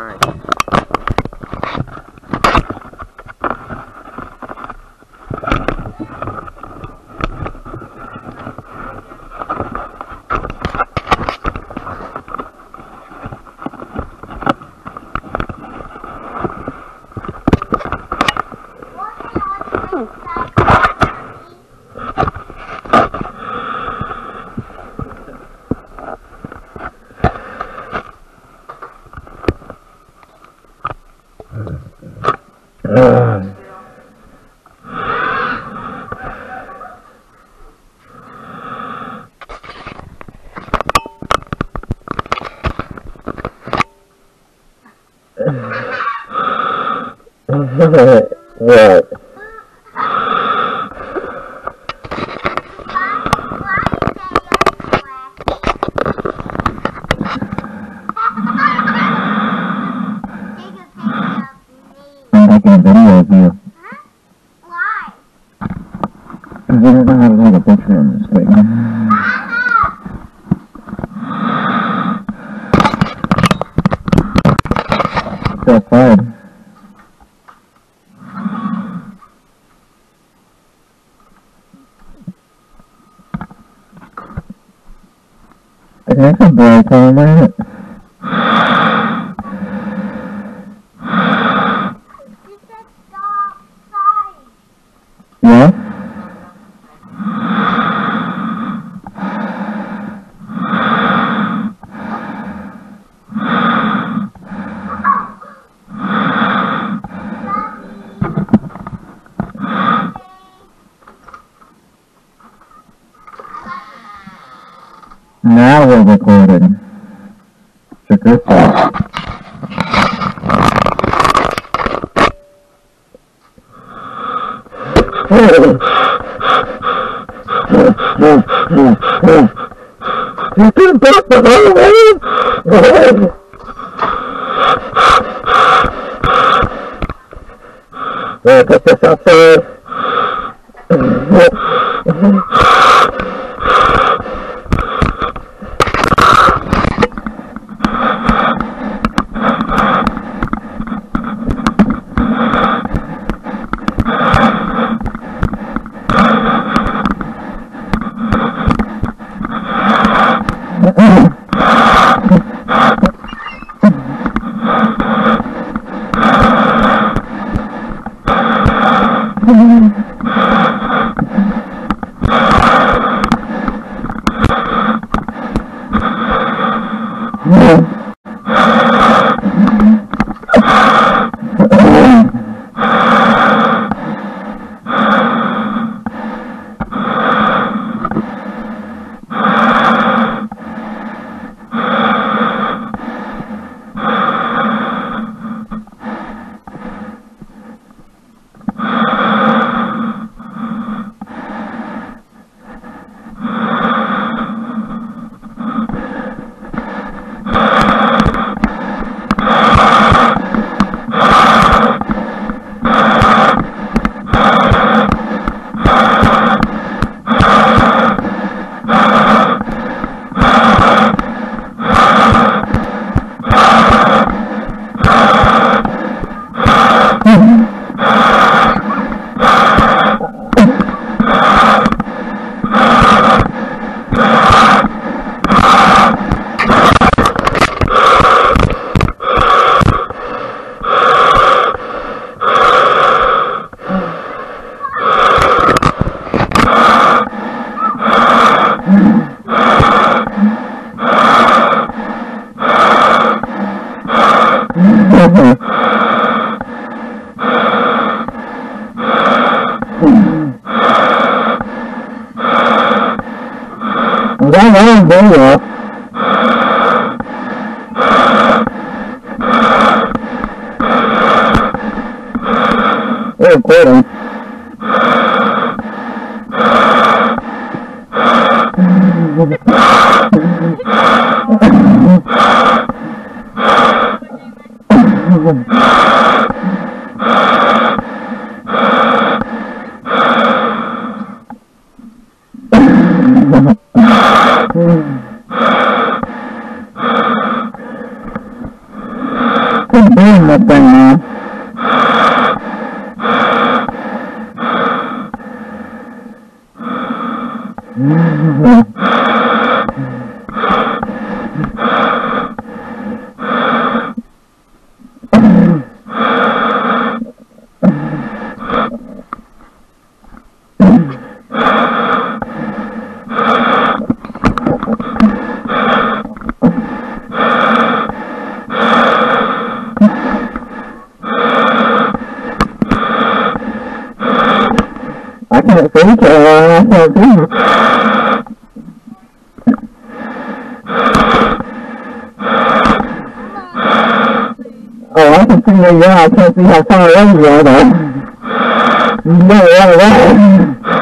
Alright. What? Uh. video you. Why? Because I don't know how to take a picture on this thing. It's outside. That's a boy calling it. Now we're recording. A good thing. You can put the whole way. Yeah, put this outside. melhor. Agora. Mm-hmm. Good morning, my friend. Mm-hmm. Oh, I can see you. Yeah, I can't see how far away you are though. You better run away.